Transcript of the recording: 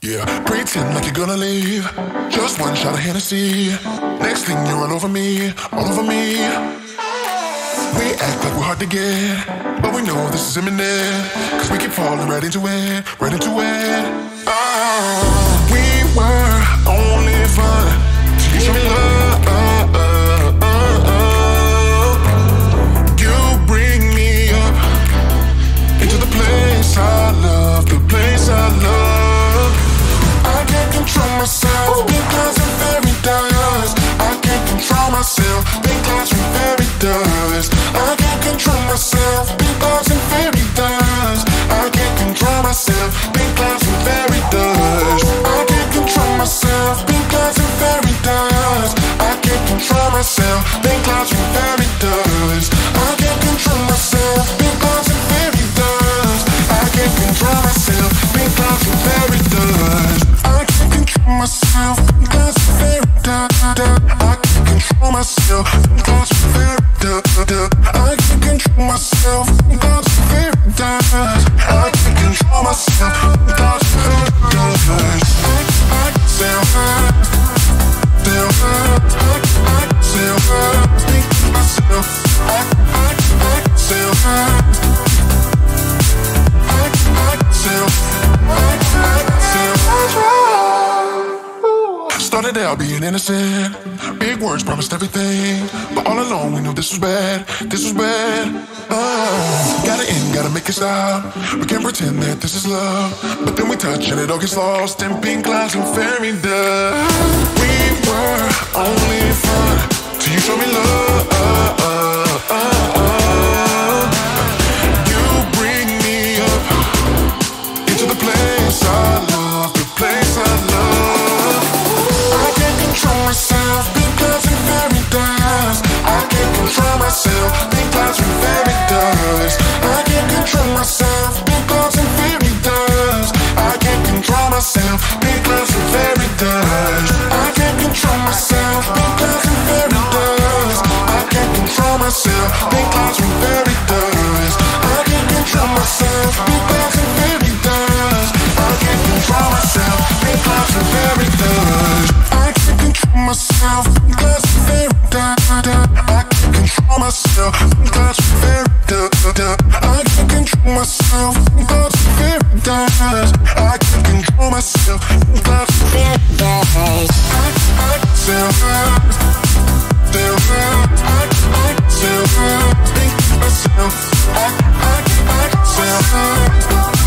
Yeah, pretend like you're gonna leave. Just one shot of Hennessy. Next thing you're all over me, all over me. We act like we're hard to get, but we know this is imminent. Cause we keep falling right into it, right into it. Oh, myself. I can't control myself out being innocent. Big words promised everything. But all along we knew this was bad. This was bad. Oh, gotta end, gotta make it stop. We can't pretend that this is love. But then we touch and it all gets lost in pink clouds and fairy dust. We were only fun till you show me love. I can't control myself. Clouds. I can't control myself. Clouds. I can't control myself. Clouds. I can't control myself. Clouds. I can't control myself. Clouds. I can't control myself. Clouds myself, think myself, I, I, I, myself.